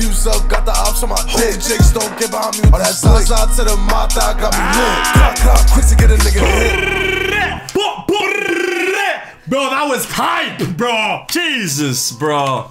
fuse up, got the ops on my dick. Chicks don't get behind me. All that Zaza to the mata got me ah. lit. Clock, clock, quick to get a nigga hit. Bro, that was hype, bro. Jesus, bro.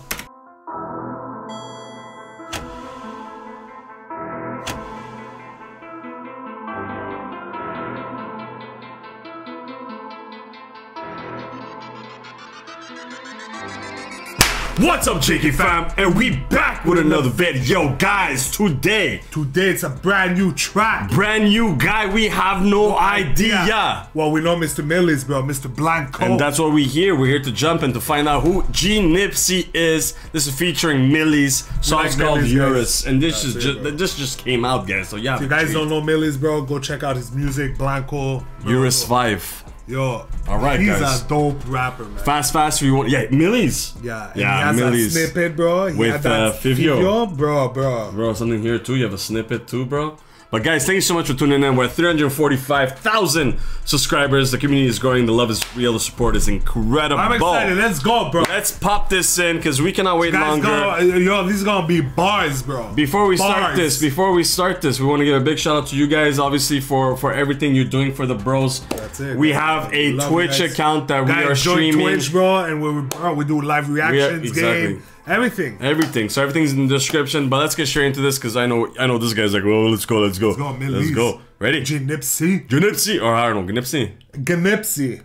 What's up, JK fam? And we back with another video, guys. Today, Today it's a brand new track. brand new guy. We have no idea. Well, we know Mr. Millyz, bro. Mr. Blanco. And that's what we here. We're here to jump and to find out who Gnipsey is. This is featuring Millyz. Song's like called Urus, and this That's is it, just this just came out, guys. So yeah, if you guys don't know Millyz, bro, go check out his music, Blanco. Urus Five. Yo. All right, He's guys. a dope rapper, man. Fast, fast. We want yeah, Millyz. Yeah, yeah, he has Millyz. that snippet, bro. He With, had that uh, Fivio. bro, bro. Bro, something here too. You have a snippet too, bro. But guys, thank you so much for tuning in. We're at 345,000 subscribers. The community is growing. The love is real. The support is incredible. I'm excited. Let's go, bro. Let's pop this in because we cannot wait Guys, longer. go, yo, these gonna be bars, bro. Before we start this, before we start this, we want to give a big shout out to you guys, obviously for for everything you're doing for the bros. That's it, We bro. have a Love Twitch account that we are Guys, streaming Twitch, bro, and we, bro, we do live reactions, exactly. game, everything. everything. So everything's in the description. But let's get straight into this because I know I know this guy's like, well, let's go, let's go, let's go, let's Millyz. go. Ready? Gnipsey. Gnipsey or I don't know, Gnipsey. Gnipsey.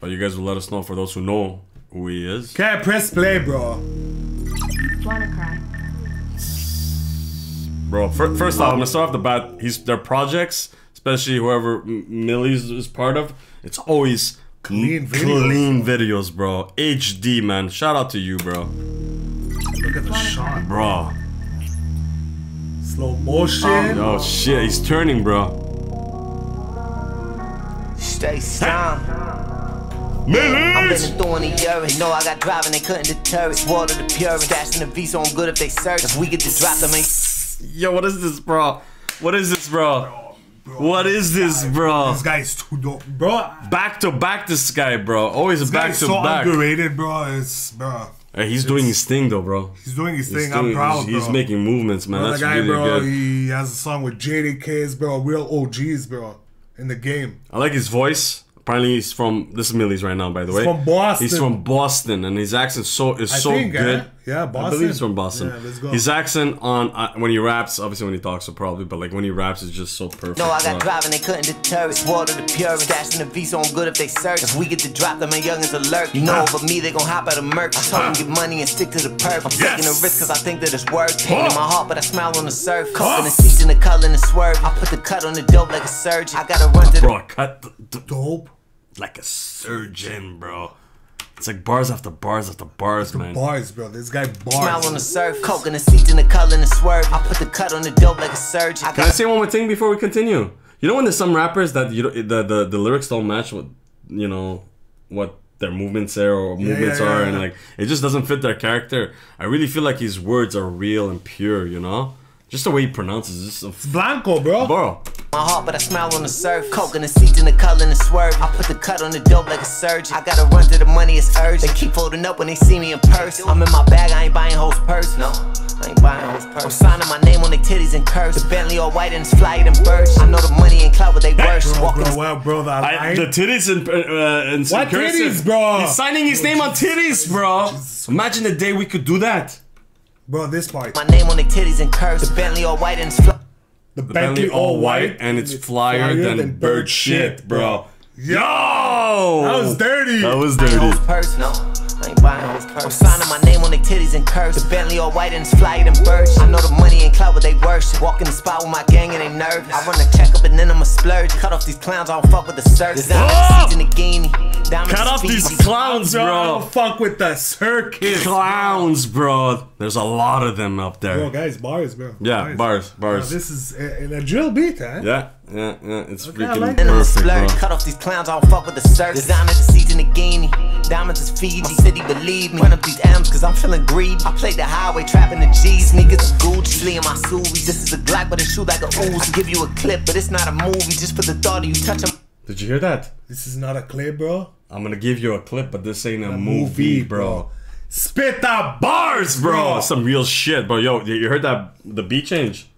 But you guys will let us know for those who know who he is. Okay, press play, bro. Wanna cry? Bro, fir- first off, I'm gonna start off the bat. He's their projects, especially whoever M- Millyz is part of. It's always Clean videos. clean videos, bro. HD, man. Shout out to you, bro. Look at the shot. Bro. Slow motion. Oh shit, he's turning, bro. Stay strong. I'm Millies. been through in a year and know I got driving, they couldn't deter it. Water the pure, stashing the V so I'm good if they search. If we get to drop them, ain't Yo, what is this, bro? What is this, bro? What is this, bro? This guy's too dope, bro. Back to back, this guy, bro. Always This back guy's to so back. underrated, bro. It's bro. Hey, he's doing his thing, though, bro. He's doing his He's, thing. I'm proud, he's, he's making movements, man. Bro, That's the guy, really bro, good. he has a song with JDKs, bro. Real OGs, bro, in the game. I like his voice. Apparently, he's from this is Millyz right now. By the way, from Boston. He's from Boston, and his accent so is I so think, good. eh? Yeah, I Boston. believe he's from Boston. Yeah, let's go. His accent on uh, when he raps, obviously when he talks, so probably, but like when he raps, is just so perfect. No, I got bro. driving, they couldn't deter it. Water the pure, stashing the V so I'm good if they search. If we get to drop them, and youngins alert. You know, over me, they gon' hop out of murk. I told them get money and stick to the perk. I'm taking a Yes. risk cause I think that it's worth. Pain in my heart, but I smile on the surf. Coke in the seats and the color and the swerve. I put the cut on the dope like a surgeon. I gotta run to the Bro, cut the, the, dope. like a surgeon, bro. It's like bars after bars after bars, man. Bars, bro. This guy smile bars. on the surf. Coke in the seats and the color and the swerve. I put the cut on the dope like a surgeon. I Can I got say one more thing before we continue? You know when there's some rappers that you know, the, the the lyrics don't match what you know what their movements are or movements yeah, are, yeah. and like it just doesn't fit their character. I really feel like his words are real and pure. You know, just the way he pronounces, just a Blanco, bro. bro. my heart, but I smile on the surf. Coke in the seats and the color and the swerve. I put the cut on the dope like a surgeon. I gotta run to the money, it's urgent. They keep folding up when they see me in person. I'm in my bag, I ain't buying hoes purse. No, I ain't buying hoes purse. I'm signing my name on their titties and curse. The Bentley all white and it's flyer than birds. I know the money ain't clout, but they worse. Bro, Walking bro, well, bro, that I, the titties and uh, and What cursive. titties, bro? He's signing his name on titties, bro. Imagine the day we could do that. Bro, this part. my name on the titties and curse. The Bentley all white and it's flyer. The, The Bentley all white and it's flyer than bird shit, bro. Yo, That was dirty. That was Buying hoes dirty. purse. No, I ain't buying hoes purse. I'm signing my name on their titties and curse. The Bentley all white and it's flyer than birds. I know the money ain't clout, but they worship. Walk in the spot with my gang and they nervous. I run a checkup and then I'ma splurge. Cut off these clowns, I don't fuck with the circus. Designer Oh! seats in the guinea. Diamonds Cut off these clowns, Bro, I don't fuck with the circus. Clowns, bro. There's a lot of them up there. Bro, guys, bars, bro. Yeah, bars, Bro, bars. this is a, a drill beat, huh? Yeah, yeah, yeah. It's I freaking like And I'ma perfect, bro. Cut off these clowns, I don't fuck with the circus. Designer the seats in the guinea. Diamonds is Fiji. City, believe me. Run up these M's cause I'm feeling greedy. I played the highway, trapping the G's. Sneakers is Gucci, fleeing my Subies. This is a Glock, but it shoot like a ooze. Give you a clip, but it's not a movie. Just for the thought of you touching. Did you hear that? This is not a clip, bro. I'm gonna give you a clip, but this ain't a, A movie, bro. Spit that Bars, bro. Bro. Some real shit, bro. Yo, you heard that the beat change?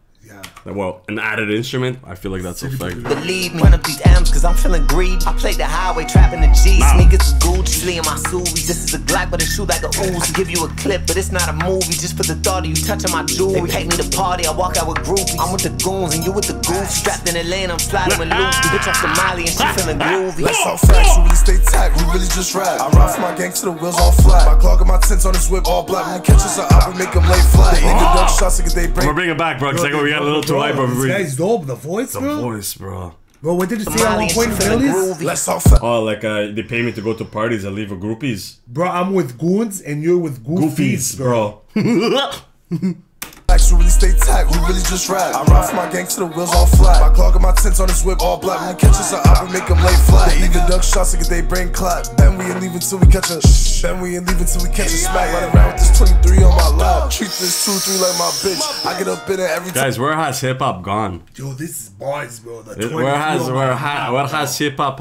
Yeah. Well, an added instrument. I feel like that's a fact. Believe me, run up these M's cause I'm feeling greedy. I played the highway, trapping the G. Nah. Sneakers is Gucci, fleeing my Subies. This is a Glock, but it shoot like a ooze. I give you a clip, but it's not a movie. Just for the thought of you touching my jewelry. They pay me to party, I walk out with groupies. I'm with the goons and you with the goose. Strapped in the lane, I'm sliding with Luffy. Bitch off Somali and she feeling groovy. Let's talk facts, we really stay tagged, we really just rap. I ride for my gang to the wheels all flat. My clock and my tints on his whip all black. When you catch us up, we make them lay flat. They nigga duck shots, nigga, they break. gonna bring it back, bro, because I go, we got a little too hype over This guy's dope. The voice, The bro. voice, bro. Bro, what did you say at Somali one point Phillies? Let's talk facts. Oh, like uh, they pay me to go to parties. I leave with groupies. Bro, I'm with goons and you're with goofies, Goofies, bro. Facts, we really stay tagged, we really just rap. I ride for my gang to the wheels all flat. My clock and my tints on his whip all black. When you catch us up, we make them lay flat. They even duck shots, nigga, they brain clap. Then we ain't leaving till we catch a. Then we ain't leaving till we catch a smack. Run around with this 23 on my lap. Treat this 2-3 like my bitch. I get up in it every time. Guys, where has hip hop gone? Yo, this is bars, bro. The It- Where has where ha, where has hip hop?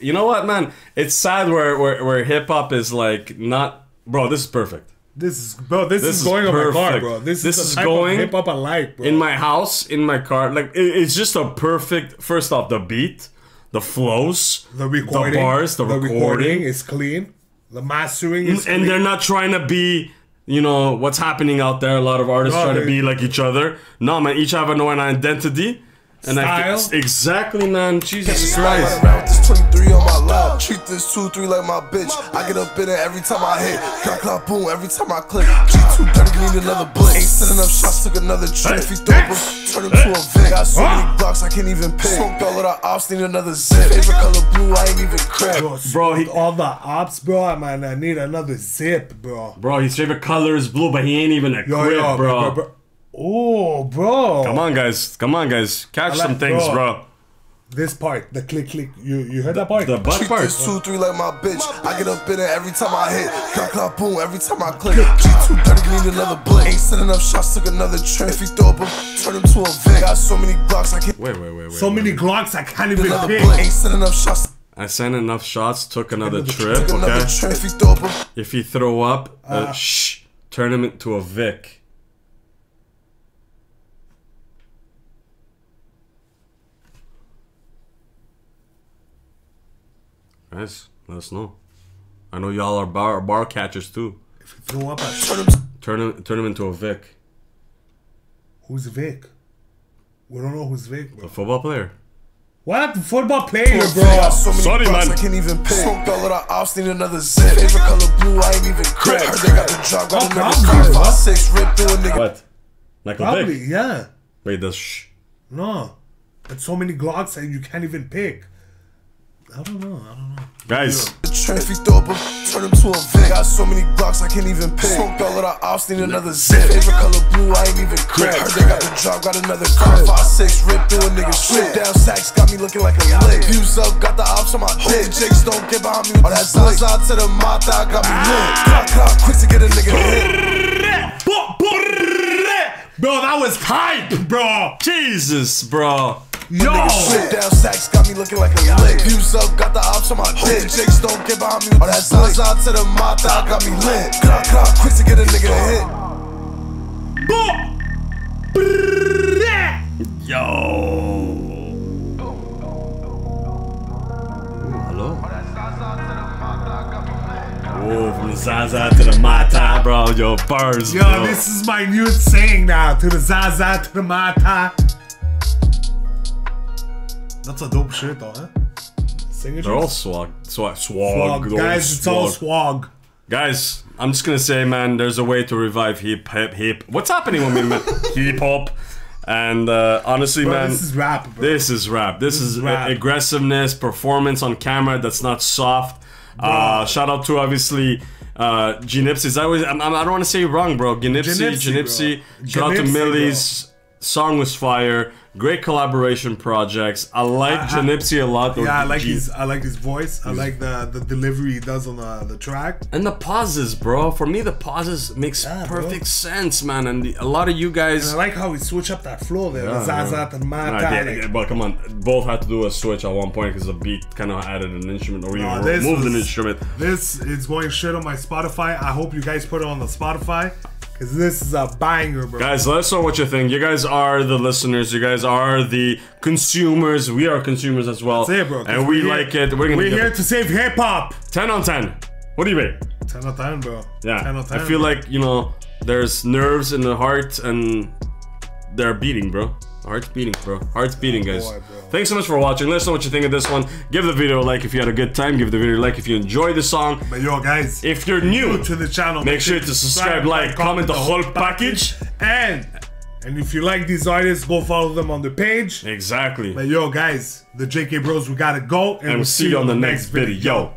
You know what, man? It's sad where where, where hip hop is like not. Bro, this is perfect. This is bro. This, This is is going on my car, bro. This, This is is going hip hop I like, bro. In my house, in my car, like it, it's just a perfect. First off, the beat, the flows, the recording, the bars, the, recording, is clean. The mastering is and clean. they're not trying to be. You know what's happening out there. A lot of artists No, try to be like each other. No, man, each have an identity. And Style. think, exactly, man. Jesus Christ. Around with this 23 on my lap. Treat this 2-3 like my bitch. I get up in it every time I hit. Clap, clap, boom, every time I click. G2 dirty, need another blick. Ain't sending up shots, took another trip. If you throw up, turn him to a Vic. Got so many blocks, I can't even pick. Smoked all of the ops, need another zip. Favorite color blue, I ain't even crib. Bro, Bro, he- all the ops, bro. Man, I need another zip, bro. Bro, his favorite color is blue, but he ain't even a Yo, yo, bro. Oh, bro. Come on, guys. Come on, guys. Catch like- some things, bro. bro. This part, the click, click. You you heard that part? The butt Treat part. this 2-3 like my bitch. I get up in it every time I hit. Clap, clap, boom, every time I click. G2 dirty, need another blick. Ain't sending up shots, took another trip. If you throw up, turn him to a Vic. Got so many blocks, I can't. Wait, wait, wait, wait. so wait, many wait. Glocks, I can't even Another pick. blick. Ain't sending up shots, I sent enough shots, took another another trip, took another trip. If you throw up, If he throw up, uh, shh, turn him into a Vic. Guys, let us know. I know y'all are bar bar catchers too. Throw up a turn him Turn him turn him into a Vic. Who's Vic? We don't know who's Vic, bro. A football player. What? Football player, to a Vic. bro. Got so Sorry, blocks, man. I can't even pick. Smoked all of the ops, need another zip. Favorite color blue, I ain't even crib. Heard they got the drop, got Oh, another probably, Five, six, rip through a nigga. What? Michael Probably, Vick. yeah. Wait, that's shh. No. But so many Glocks and you can't even pick. I don't know. I don't know. Guys, The trip, if you turn him to a Vic. Got so many blocks, I can't even pick. Smoked all of the ops, need another zip. Favorite color blue, I ain't even crib. Heard they got the drop, got another car. Five, six, rip through a nigga shit. Down sacks, got me looking like a lick. Views up, got the ops on my dick. Jakes don't get behind me. All oh, that Zaza to the Mata, got me ah. lit. Clock, clock, quick to get a nigga hit. Bro, that was hype, bro. Jesus, bro. Yo. Nigga down sacks, got me looking like a lick. Views up, got the ops on my dick. Jakes don't get behind me. All that Zaza to the Mata, got me lit. Clock, clock, quick to get a nigga hit. Yo. Hello. Oh, oh from the Zaza to the Mata, bro. Yo, bars, Yo, bro. this is my new saying now. To the Zaza, to the Mata. That's a dope shit, though, huh? Signatures? They're all swag. Swag. Swag. swag. Guys, it's all swag. Guys, I'm just gonna say, man, there's a way to revive hip hip hip. What's happening with me, man? hip hop. And uh, honestly, Bro, man, this is rap, bro. This is rap. This, is, is rap. aggressiveness, performance on camera that's not soft. Uh, shout out to obviously uh. Is that always, I'm, I'm, don't want to say wrong, bro. Gnipsey. bro. Shout out to Millyz. Song was fire. Great collaboration projects. I like uh-huh. Janipsy a lot. Yeah, I like G- his I like his voice. I like the the delivery he does on the, the track. And the pauses, bro. For me, the pauses makes Yeah, bro. perfect sense, man. And the, a lot of you guys. I like how he switch up that flow there. Yeah, Zazat and Nah, Mata. yeah, yeah, but come on, both had to do a switch at one point because the beat kind of added an instrument or Nah, even this removed an instrument. This is going straight on my Spotify. I hope you guys put it on the Spotify. Cause this is a banger, bro. Guys, let us know what you think. You guys are the listeners. You guys are the consumers. We are consumers as well. That's it, bro. And we here- like it. We're We're here it to save hip hop. 10 on 10. What do you rate? 10 out of 10, bro. Yeah. 10 on of 10. I feel bro. like, you know, there's nerves in the heart and they're beating, bro. Heart's beating, bro. Heart's beating, oh, guys. boy. Thanks so much for watching. Let us know what you think of this one. Give the video a like if you had a good time. Give the video a like if you enjoyed the song. But yo, guys, If you're new, to the channel, make sure to subscribe, like, comment the whole package. And and if you like these artists, go follow them on the page. Exactly. But yo, guys, the JK Bros, we gotta go, And we'll see you on the next video.